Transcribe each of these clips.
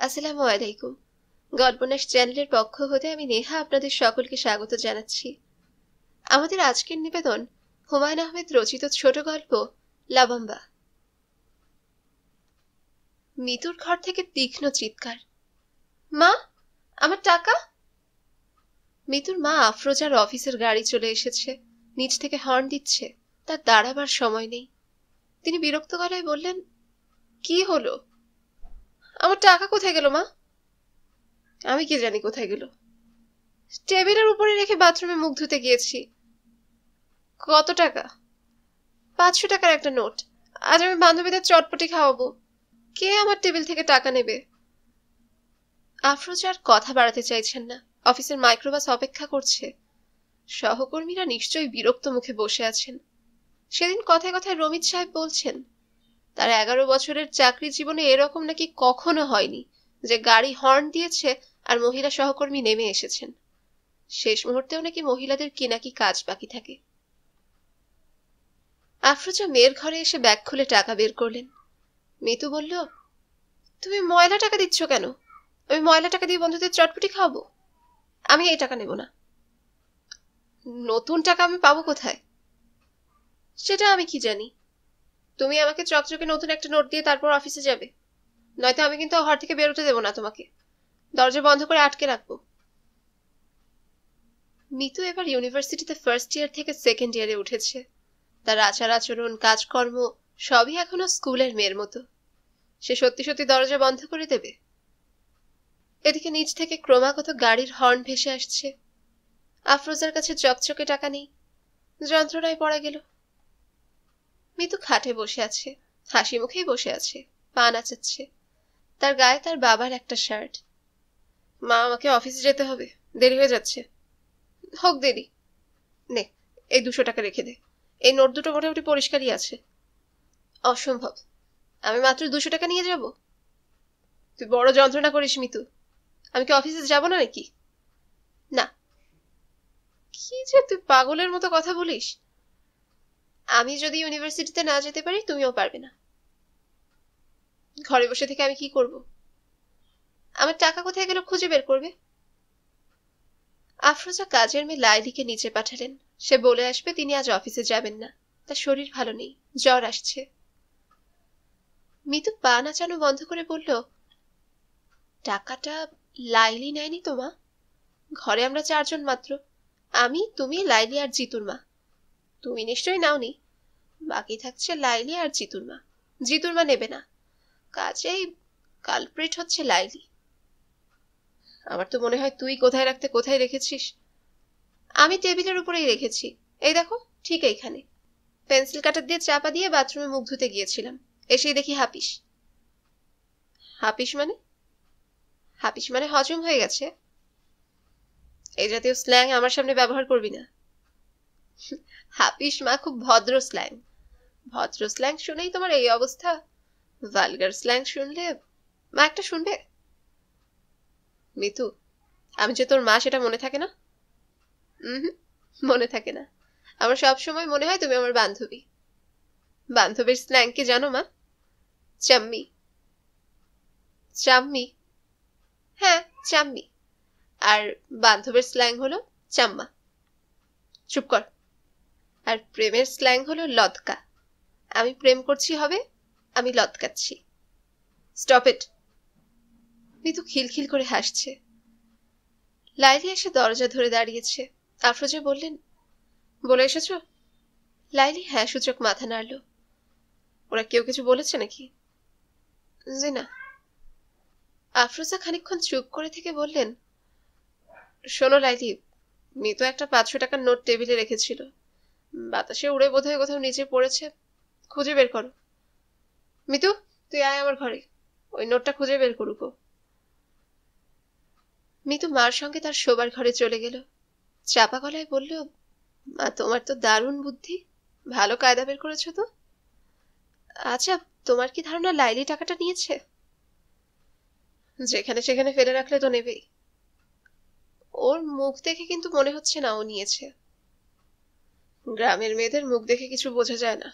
আসসালামু আলাইকুম। গল্পনাশ চ্যানেলের পক্ষ হতে আমি নেহা আপনাদের সকলকে স্বাগত জানাচ্ছি। আমাদের আজকের নিবেদন হুমায়ুন আহমেদ রচিত ছোট গল্প, লাবম্বা। মিতুর ঘর থেকে তীক্ষ্ণ চিৎকার। মা, আমার টাকা? মিতুর মা আফরোজার অফিসের গাড়ি চলে এসেছে। নিচ থেকে হর্ন দিচ্ছে। তার দাঁড়াবার সময় নেই। তিনি বিরক্ত গলায় বললেন, কি হলো? আমার টাকা কোথায় গেল, মা? আমি কি জানি কোথায় গেল। টেবিলের উপরে রেখে বাথরুমে মুখ ধুতে গিয়েছি। কত টাকা? পাঁচশো টাকার একটা নোট। আজ আমি বান্ধবীদের চটপটি খাওয়াবো। কে আমার টেবিল থেকে টাকা নেবে? আফরোজ আর কথা বাড়াতে চাইছেন না। অফিসের মাইক্রোবাস অপেক্ষা করছে। সহকর্মীরা নিশ্চয়ই বিরক্ত মুখে বসে আছেন। সেদিন কথায় কথায় রমিত সাহেব বলছেন তার এগারো বছরের চাকরি জীবনে এরকম নাকি কখনো হয়নি যে গাড়ি হর্ন দিয়েছে আর মহিলা সহকর্মী নেমে এসেছেন। শেষ মুহূর্তেও নাকি মহিলাদের কি নাকি কাজ বাকি থাকে। আফরোজা মেয়ের ঘরে এসে ব্যাগ খুলে টাকা বের করলেন। মিতু বলল, তুমি ময়লা টাকা দিচ্ছ কেন? আমি ময়লা টাকা দিয়ে বন্ধুদের চটপটি খাওয়াবো? আমি এই টাকা নেব না। নতুন টাকা আমি পাবো কোথায়? সেটা আমি কি জানি? তুমি আমাকে চকচকে নতুন একটা নোট দিয়ে তারপর অফিসে যাবে। নয়তো আমি কিন্তু ঘর থেকে বেরোতে দেবো না তোমাকে। দরজা বন্ধ করে আটকে রাখব। মিতু এবার ইউনিভার্সিটিতে ফার্স্ট ইয়ার থেকে সেকেন্ড ইয়ারে উঠেছে। তার আচার আচরণ, কাজকর্ম, সবই এখনও স্কুলের মেয়ের মতো। সে সত্যি সত্যি দরজা বন্ধ করে দেবে। এদিকে নিচ থেকে ক্রমাগত গাড়ির হর্ন ভেসে আসছে। আফরোজার কাছে চকচকে টাকা নেই। যন্ত্রণায় পড়া গেল। মিতু খাটে বসে আছে, হাসি মুখেই বসে আছে, পা নাচাচ্ছে। তার গায়ে তার বাবার একটা শার্ট মা, আমাকে অফিসে যেতে হবে, দেরি হয়ে যাচ্ছে। হোক দেরি। নে, এই দুশো টাকা রেখে দে। এই নোট দুটো মোটামুটি পরিষ্কারই আছে। অসম্ভব। আমি মাত্র দুশো টাকা নিয়ে যাব? তুই বড় যন্ত্রণা করিস মিতু। আমি কি অফিসে যাব না নাকি? না। কি যে তুই পাগলের মতো কথা বলিস। আমি যদি ইউনিভার্সিটিতে না যেতে পারি, তুমিও পারবে না। ঘরে বসে থেকে আমি কি করব? আমার টাকা কোথায় গেল খুঁজে বের করবে? আফরোজা কাজের মেয়ে লাইলিকে নিচে পাঠালেন। সে বলে আসবে, তিনি আজ অফিসে যাবেন না। তার শরীর ভালো নেই, জ্বর আসছে। মিতু পা নাচানো বন্ধ করে বলল, টাকাটা লাইলি নেয়নি তো মা? ঘরে আমরা চারজন মাত্র। আমি, তুমি, লাইলি আর জিতুর মা। তুমি নিশ্চয়ই নাওনি। বাকি থাকছে লাইলি আর জিতুর মা। জিতুর মা নেবে না। কাজেই কালপ্রিট হচ্ছে লাইলি। আমার তো মনে হয় তুই কোথায় রাখতে কোথায় রেখেছিস? আমি টেবিলের উপরেই রেখেছি। এই দেখো, ঠিক এইখানে। পেন্সিল কাটার দিয়ে চাপা দিয়ে বাথরুমে মুখ ধুতে গিয়েছিলাম। এসেই দেখি হাপিস। হাপিস মানে? হাপিস মানে হজম হয়ে গেছে। এই জাতীয় স্ল্যাং আমার সামনে ব্যবহার করবি না। হাপিস মা খুব ভদ্র স্ল্যাং। ভদ্র স্ল্যাং শুনেই তোমার এই অবস্থা? ভালগার স্ল্যাং শুনলে মা একটা শুনবে? মিতু, আমি যে তোর মা সেটা মনে থাকে না? মনে থাকে না। আমার সব সময় মনে হয় তুমি আমার বান্ধবী। বান্ধবীর স্ল্যাং কি জানো মা? চাম্মি। চাম্মি? হ্যাঁ চাম্মি। আর বান্ধবের স্ল্যাং হলো চাম্মা। চুপ কর। আর প্রেমের স্ল্যাং হলো লদকা। আমি প্রেম করছি হবে, আমি লদকাচ্ছি স্টপ ইট মিতু খিলখিল করে হাসছে। লাইলি এসে দরজা ধরে দাঁড়িয়েছে। আফরোজা বললেন, বলে এসেছ? লাইলি হ্যাঁ সূচক মাথা নাড়ল। ওরা কেউ কিছু বলেছে নাকি? জি না। আফরোজা খানিক্ষণ চুপ করে থেকে বললেন, শোনো লাইলি মিতু একটা পাঁচশো টাকার নোট টেবিলে রেখেছিল। বাতাসে উড়ে বোধহয় কোথাও নিচে পড়েছে। খুঁজে বের করো। মিতু, তুই আয় আমার ঘরে। ওই নোটটা খুঁজে বের করুক মিতু মার সঙ্গে তার শোবার ঘরে চলে গেল। চাপা গলায় বলল, মা, তোমার তো দারুণ বুদ্ধি। ভালো কায়দা বের করেছ তো? আচ্ছা তোমার কি ধারণা লাইলি টাকাটা নিয়েছে? যেখানে সেখানে ফেলে রাখলে তো নেবেই। ওর মুখ দেখে কিন্তু মনে হচ্ছে না ও নিয়েছে। গ্রামের মেয়েদের মুখ দেখে কিছু বোঝা যায় না।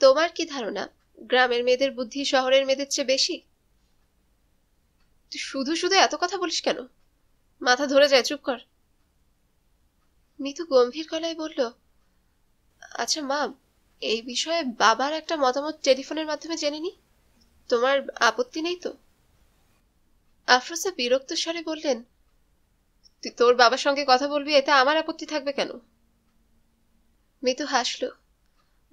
তোমার কি ধারণা? গ্রামের মেয়েদের বুদ্ধি শহরের মেয়েদের চেয়ে বেশি? তুই শুধু শুধু এত কথা বলিস কেন? মাথা ধরে যায়, চুপ কর। মিতু গম্ভীর গলায় বলল আচ্ছা মা, এই বিষয়ে বাবার একটা মতামত টেলিফোনের মাধ্যমে জেনে নি। তোমার আপত্তি নেই তো? আফরোজা বিরক্ত স্বরে বললেন, তুই তোর বাবার সঙ্গে কথা বলবি, এতে আমার আপত্তি থাকবে কেন? মিতু হাসল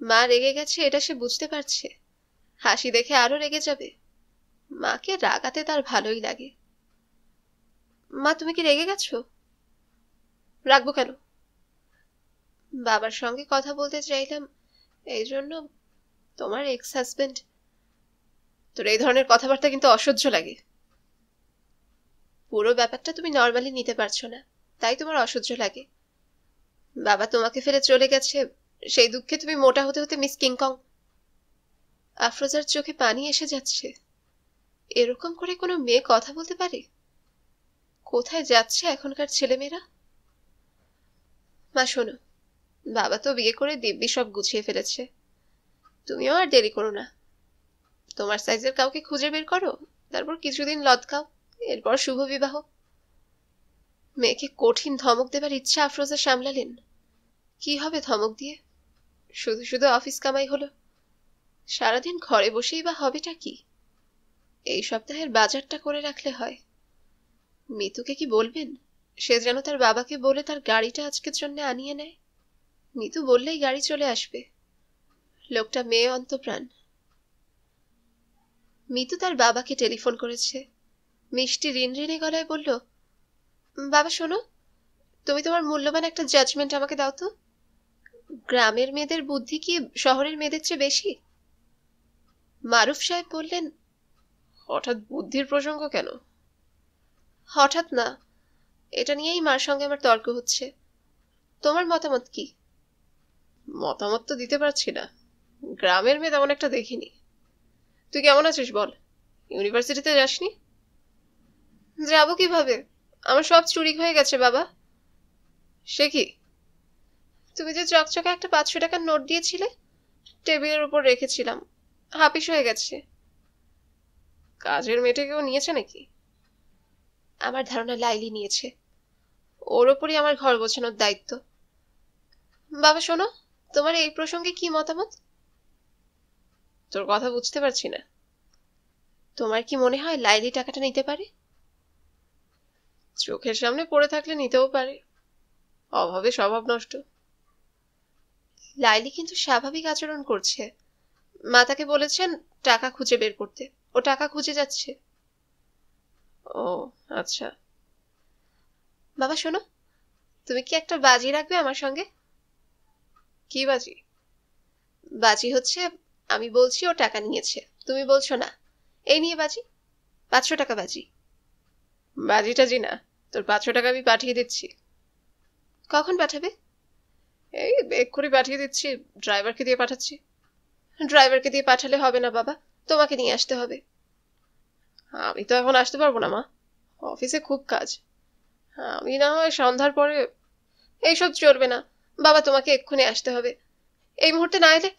মা রেগে গেছে, এটা সে বুঝতে পারছে। হাসি দেখে আরও রেগে যাবে। মাকে রাগাতে তার ভালোই লাগে। মা, তুমি কি রেগে গেছো? রাখব কেন? বাবার সঙ্গে কথা বলতে চাইলাম, এই জন্য তোমার এক্স হাজবেন্ড তোর এই ধরনের কথাবার্তা কিন্তু অসহ্য লাগে। পুরো ব্যাপারটা তুমি নর্মালি নিতে পারছ না, তাই তোমার অসহ্য লাগে। বাবা তোমাকে ফেলে চলে গেছে সেই দুঃখে তুমি মোটা হতে হতে মিস কিংকং আফরোজার চোখে পানি এসে যাচ্ছে। এরকম করে কোনো মেয়ে কথা বলতে পারে? কোথায় যাচ্ছে এখনকার ছেলেমেয়েরা? মা, শোনো, বাবা তো বিয়ে করে দিব্যি সব গুছিয়ে ফেলেছে। তুমিও আর দেরি করো না। তোমার সাইজের কাউকে খুঁজে বের করো, তারপর কিছুদিন লদকাও এরপর শুভ বিবাহ। মেয়েকে কঠিন ধমক দেবার ইচ্ছা আফরোজা সামলালেন। কি হবে ধমক দিয়ে? শুধু শুধু অফিস কামাই হলো। সারাদিন ঘরে বসেই বা হবেটা কি? এই সপ্তাহের বাজারটা করে রাখলে হয়। মিতুকে কি বলবেন? সে যেন তার বাবাকে বলে তার গাড়িটা আজকের জন্য আনিয়ে নেয়। মিতু বললেই গাড়ি চলে আসবে। লোকটা মেয়ে অন্তপ্রাণ। মিতু তার বাবাকে টেলিফোন করেছে। মিষ্টি ঋণে গলায় বলল, বাবা, শোনো, তুমি তোমার মূল্যবান একটা জাজমেন্ট আমাকে দাও তো। গ্রামের মেয়েদের বুদ্ধি কি শহরের মেয়েদের চেয়ে বেশি? মারুফ সাহেব বললেন, হঠাৎ বুদ্ধির প্রসঙ্গ কেন? হঠাৎ না, এটা নিয়েই মার সঙ্গে আমার তর্ক হচ্ছে। তোমার মতামত কি? মতামত তো দিতে পারছি না। গ্রামের মেয়ে তেমন একটা দেখিনি। তুই কেমন আছিস বল? ইউনিভার্সিটিতে যাসনি? যাব কীভাবে? আমার সব চুরি হয়ে গেছে, বাবা। সে কি তুমি যে চকচকে একটা পাঁচশো টাকার নোট দিয়েছিলে, টেবিলের উপর রেখেছিলাম। হাপিস হয়ে গেছে। কাজের মেয়েটা কেউ নিয়েছে নাকি? আমার ধারণা লাইলি নিয়েছে। ওর ওপরই আমার ঘর গোছানোর দায়িত্ব। বাবা, শোনো, তোমার এই প্রসঙ্গে কি মতামত? তোর কথা বুঝতে পারছি না। তোমার কি মনে হয় লাইলি টাকাটা নিতে পারে? চোখের সামনে পড়ে থাকলে নিতেও পারে। অভাবে স্বভাব নষ্ট। লাইলি কিন্তু স্বাভাবিক আচরণ করছে। মা তাকে বলেছেন টাকা খুঁজে বের করতে। ও টাকা খুঁজে যাচ্ছে। ও আচ্ছা। বাবা, শোনো। তুমি কি একটা বাজি রাখবে আমার সঙ্গে? কি বাজি? বাজি হচ্ছে, আমি বলছি ও টাকা নিয়েছে। তুমি বলছো না। এই নিয়ে বাজি। পাঁচশো টাকা বাজি। বাজি টাজি না তোর পাঁচশো টাকা আমি পাঠিয়ে দিচ্ছি। কখন পাঠাবে? এই, এক্ষুনি পাঠিয়ে দিচ্ছি, ড্রাইভারকে দিয়ে পাঠাচ্ছি। ড্রাইভারকে দিয়ে পাঠালে হবে না বাবা, তোমাকে নিয়ে আসতে হবে। আমি তো এখন আসতে পারব না মা, অফিসে খুব কাজ। আমি না হয় সন্ধ্যার পরে এইসব চলবে না, বাবা তোমাকে এক্ষুনি আসতে হবে। এই মুহূর্তে না এলে?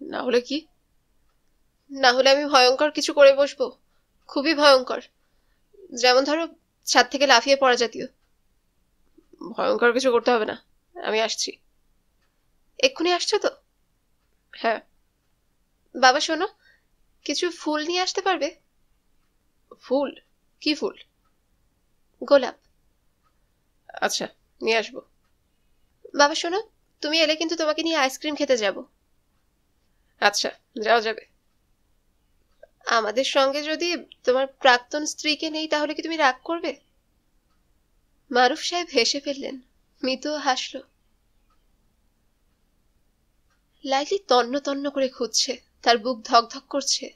না হলে কি? না হলে আমি ভয়ঙ্কর কিছু করে বসবো, খুবই ভয়ঙ্কর। যেমন ধরো, ছাদ থেকে লাফিয়ে পড়া জাতীয়। ভয়ঙ্কর কিছু করতে হবে না। আমি আসছি। এক্ষুনি আসছো তো? হ্যাঁ। বাবা, শোনো, কিছু ফুল নিয়ে আসতে পারবে? ফুল? কি ফুল? গোলাপ। আচ্ছা নিয়ে আসব। বাবা, শোনো, তুমি এলে কিন্তু তোমাকে নিয়ে আইসক্রিম খেতে যাব। আচ্ছা যাওয়া যাবে। আমাদের সঙ্গে যদি তোমার প্রাক্তন স্ত্রীকে নেই, তাহলে কি তুমি রাগ করবে? মারুফ সাহেব হেসে ফেললেন। মিতু হাসল। লাইলি তন্ন তন্ন করে খুঁজছে, তার বুক ধকধক করছে।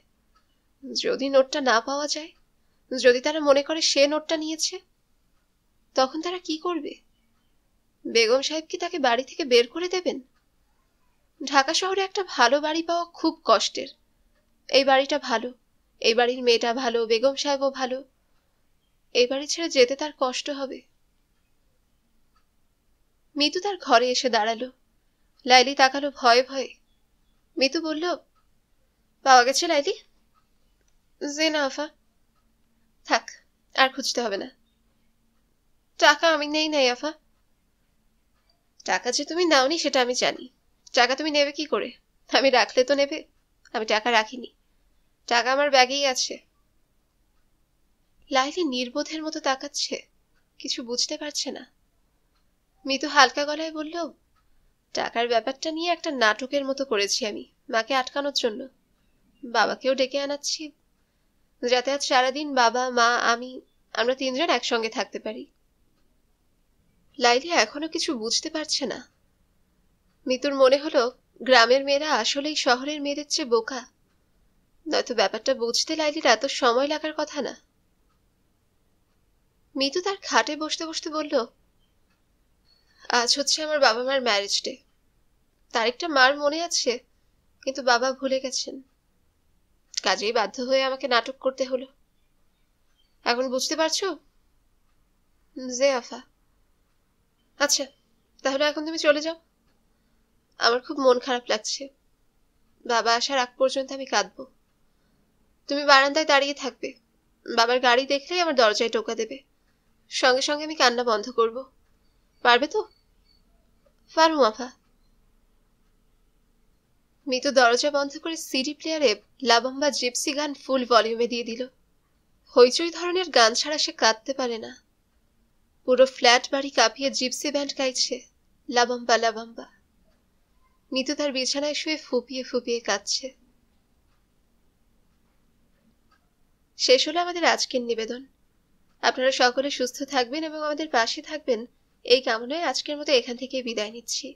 যদি নোটটা না পাওয়া যায়, যদি তারা মনে করে সে নোটটা নিয়েছে, তখন তারা কি করবে? বেগম সাহেব কি তাকে বাড়ি থেকে বের করে দেবেন? ঢাকা শহরে একটা ভালো বাড়ি পাওয়া খুব কষ্টের। এই বাড়িটা ভালো, এই বাড়ির মেয়েটা ভালো, বেগম সাহেবও ভালো। এই বাড়ি ছেড়ে যেতে তার কষ্ট হবে। মিতু তার ঘরে এসে দাঁড়াল। লাইলি তাকালো ভয়ে ভয়ে। মিতু বলল, পাওয়া গেছে লাইলি? জে না, আফা। থাক, আর খুঁজতে হবে না। টাকা আমি নেই নাই, আফা। টাকা যে তুমি নাওনি সেটা আমি জানি। টাকা তুমি নেবে কি করে? আমি রাখলে তো নেবে, আমি টাকা রাখিনি। টাকা আমার ব্যাগেই আছে। লাইলি নির্বোধের মতো তাকাচ্ছে, কিছু বুঝতে পারছে না। মিতু হালকা গলায় বলল টাকার ব্যাপারটা নিয়ে একটা নাটকের মতো করেছি আমি, মাকে আটকানোর জন্য। বাবাকেও ডেকে আনাচ্ছি। যাতে আজ সারাদিন বাবা, মা, আমি, আমরা তিনজন একসঙ্গে থাকতে পারি। লাইলি এখনও কিছু বুঝতে পারছে না। মিতুর মনে হলো, গ্রামের মেয়েরা আসলেই শহরের মেয়েদের চেয়ে বোকা। নয়তো ব্যাপারটা বুঝতে লাইলির এত সময় লাগার কথা না। মিতু তার খাটে বসতে বসতে বলল, আজ হচ্ছে আমার বাবা মার ম্যারেজ ডে তারিখটা মার মনে আছে, কিন্তু বাবা ভুলে গেছেন। কাজেই বাধ্য হয়ে আমাকে নাটক করতে হলো। এখন বুঝতে পারছ? জে, আফা। আচ্ছা তাহলে এখন তুমি চলে যাও। আমার খুব মন খারাপ লাগছে। বাবা আসার আগ পর্যন্ত আমি কাঁদবো। তুমি বারান্দায় দাঁড়িয়ে থাকবে। বাবার গাড়ি দেখলেই আমার দরজায় টোকা দেবে। সঙ্গে সঙ্গে আমি কান্না বন্ধ করব। পারবে তো? পারু আফা। মিতু দরজা বন্ধ করে সিডি প্লেয়ারে লাবম্বা জিপসি গান ফুল ভলিউমে দিয়ে দিল। হইচই ধরনের গান ছাড়া সে কাঁদতে পারে না। পুরো ফ্ল্যাট বাড়ি কাঁপিয়ে জিপসি ব্যান্ড গাইছে, লাবম্বা লাবম্বা। মিতু তার বিছানায় শুয়ে ফুপিয়ে ফুপিয়ে কাঁদছে। শেষ হলো আমাদের আজকের নিবেদন। আপনারা সকলে সুস্থ থাকবেন এবং আমাদের পাশে থাকবেন। এই কামনায় আজকের মতো এখান থেকে বিদায় নিচ্ছি।